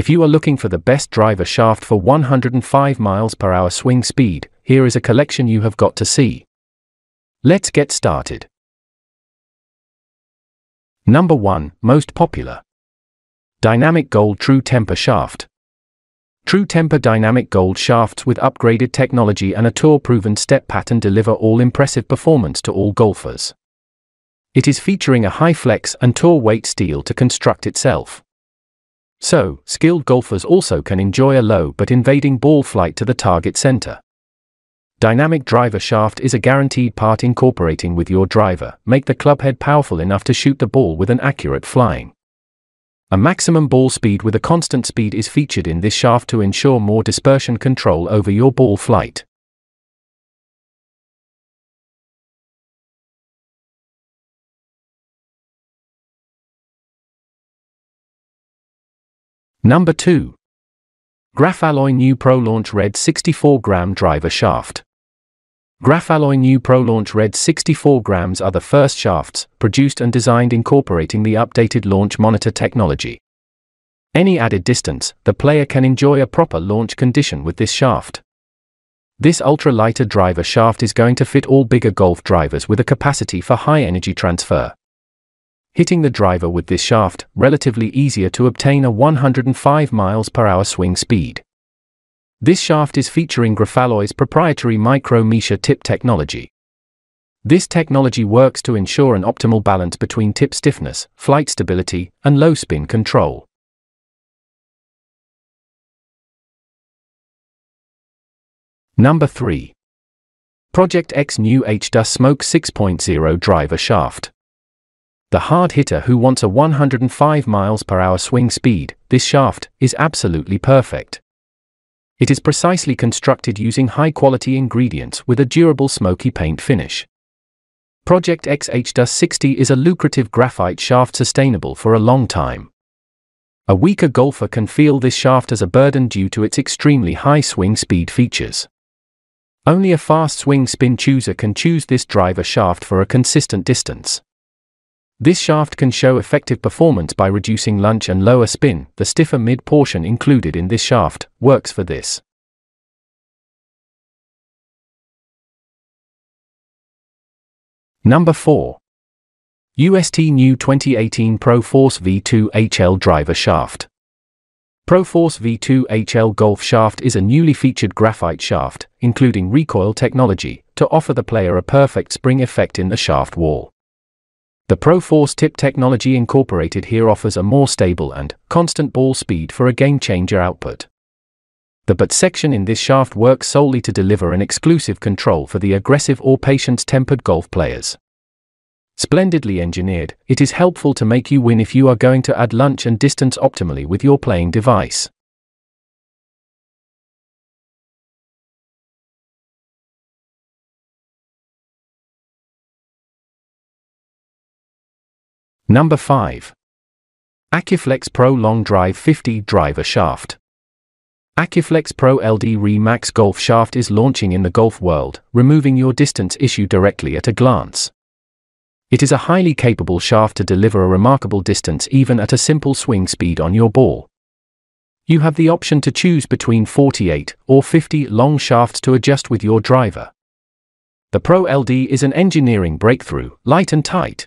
If you are looking for the best driver shaft for 105 miles per hour swing speed, here is a collection you have got to see. Let's get started. Number 1, most popular. Dynamic Gold True Temper Shaft. True Temper Dynamic Gold shafts with upgraded technology and a tour-proven step pattern deliver all impressive performance to all golfers. It is featuring a high flex and tour weight steel to construct itself. So, skilled golfers also can enjoy a low but invading ball flight to the target center. Dynamic driver shaft is a guaranteed part incorporating with your driver, make the club head powerful enough to shoot the ball with an accurate flying. A maximum ball speed with a constant speed is featured in this shaft to ensure more dispersion control over your ball flight. Number 2. Grafalloy New Pro Launch Red 64 gram driver shaft. Grafalloy New Pro Launch Red 64 grams are the first shafts produced and designed incorporating the updated launch monitor technology. Any added distance, the player can enjoy a proper launch condition with this shaft. This ultra lighter driver shaft is going to fit all bigger golf drivers with a capacity for high energy transfer hitting the driver with this shaft, relatively easier to obtain a 105 miles per hour swing speed. This shaft is featuring Grafalloy's proprietary micro mesh tip technology. This technology works to ensure an optimal balance between tip stiffness, flight stability, and low spin control. Number 3. Project X New HDUS Smoke 6.0 Driver Shaft. The hard hitter who wants a 105 miles per hour swing speed, this shaft is absolutely perfect. It is precisely constructed using high quality ingredients with a durable smoky paint finish. Project X HDUS 60 is a lucrative graphite shaft sustainable for a long time. A weaker golfer can feel this shaft as a burden due to its extremely high swing speed features. Only a fast swing spin chooser can choose this driver shaft for a consistent distance. This shaft can show effective performance by reducing lunge and lower spin. The stiffer mid portion included in this shaft works for this. Number 4. UST New 2018 Pro Force V2 HL Driver Shaft. Pro Force V2 HL Golf Shaft is a newly featured graphite shaft, including recoil technology, to offer the player a perfect spring effect in the shaft wall. The ProForce tip technology incorporated here offers a more stable and constant ball speed for a game-changer output. The butt section in this shaft works solely to deliver an exclusive control for the aggressive or patience-tempered golf players. Splendidly engineered, it is helpful to make you win if you are going to add lunge and distance optimally with your playing device. Number 5. Accuflex Pro Long Drive 50 Driver Shaft. Accuflex Pro LD Remax Golf Shaft is launching in the golf world, removing your distance issue directly at a glance. It is a highly capable shaft to deliver a remarkable distance even at a simple swing speed on your ball. You have the option to choose between 48 or 50 long shafts to adjust with your driver. The Pro LD is an engineering breakthrough, light and tight.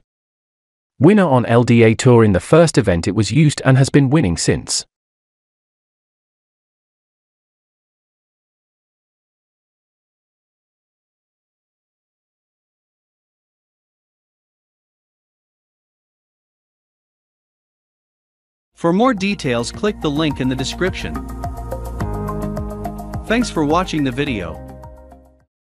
Winner on LDA Tour in the first event it was used and has been winning since. For more details click the link in the description. Thanks for watching the video.